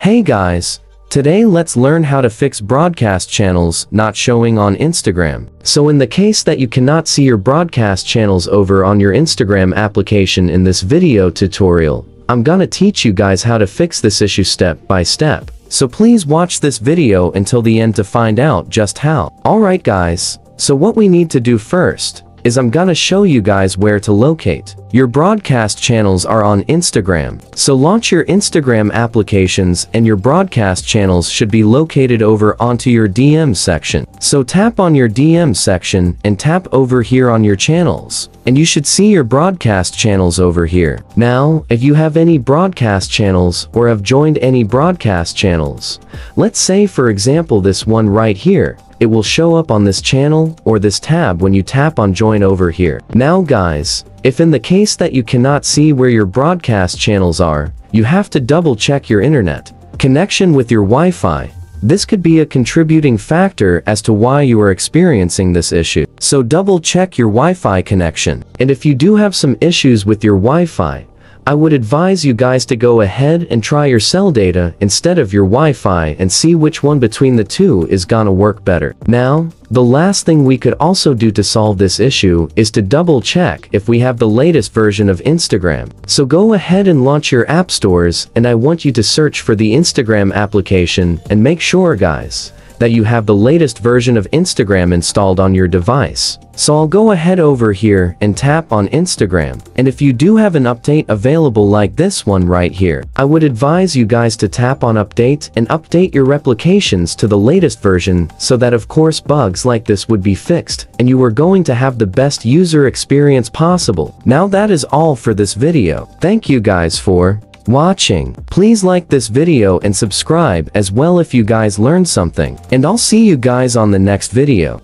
Hey guys! Today let's learn how to fix broadcast channels not showing on Instagram. So in the case that you cannot see your broadcast channels over on your Instagram application in this video tutorial, I'm gonna teach you guys how to fix this issue step by step. So please watch this video until the end to find out just how. Alright guys, so what we need to do first is I'm gonna show you guys where to locate. Your broadcast channels are on Instagram, so launch your Instagram applications and your broadcast channels should be located over onto your DM section. So tap on your DM section and tap over here on your channels. And you should see your broadcast channels over here. Now, if you have any broadcast channels or have joined any broadcast channels, let's say for example this one right here, it will show up on this channel or this tab when you tap on join over here. Now guys, if in the case that you cannot see where your broadcast channels are, you have to double check your internet connection with your Wi-Fi. This could be a contributing factor as to why you are experiencing this issue. So double check your Wi-Fi connection. And if you do have some issues with your Wi-Fi, I would advise you guys to go ahead and try your cell data instead of your Wi-Fi and see which one between the two is gonna work better. Now, the last thing we could also do to solve this issue is to double check if we have the latest version of Instagram. So go ahead and launch your app stores and I want you to search for the Instagram application and make sure guys that you have the latest version of Instagram installed on your device. So I'll go ahead over here and tap on Instagram. And if you do have an update available like this one right here, I would advise you guys to tap on update and update your replications to the latest version so that of course bugs like this would be fixed and you are going to have the best user experience possible. Now that is all for this video. Thank you guys for watching. Please like this video and subscribe as well if you guys learned something. And I'll see you guys on the next video.